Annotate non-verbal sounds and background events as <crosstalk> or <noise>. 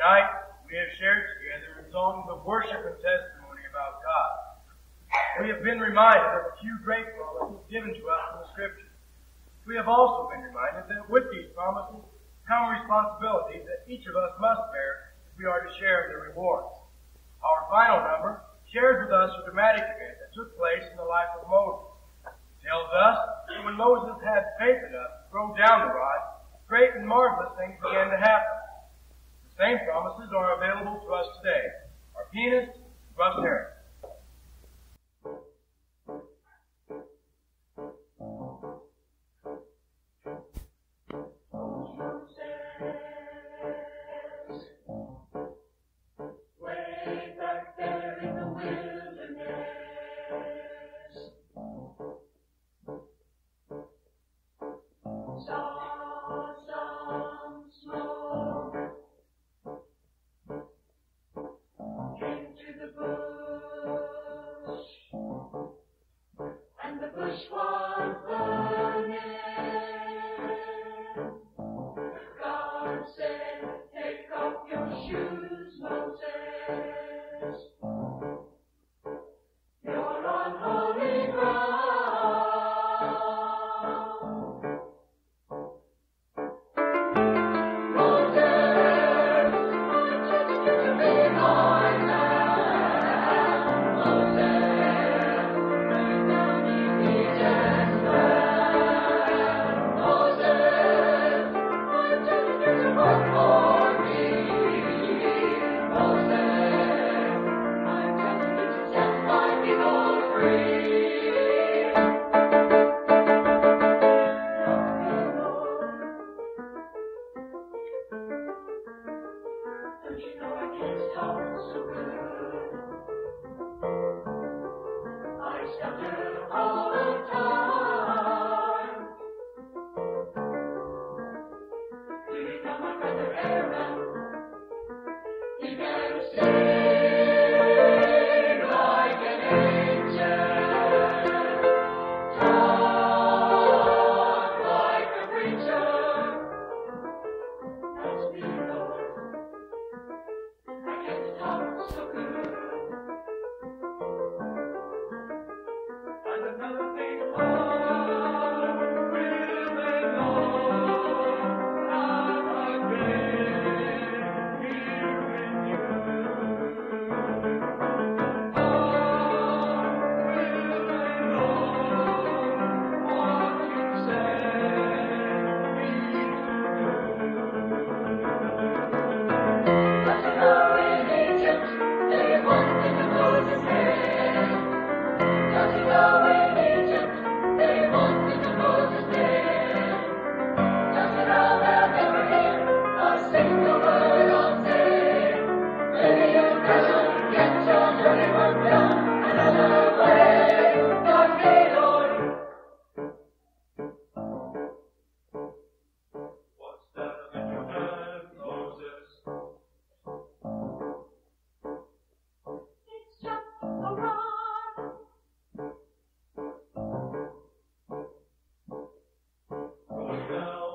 Tonight, we have shared together in songs of worship and testimony about God. We have been reminded of a few great promises given to us in the Scriptures. We have also been reminded that with these promises come responsibilities that each of us must bear if we are to share the rewards. Our final number shares with us a dramatic event that took place in the life of Moses. It tells us that when Moses had faith enough to throw down the rod, great and marvelous things began to happen. Same promises are available to us today. Our pianist, Russ Harris. Moses. Thank <laughs> you. Down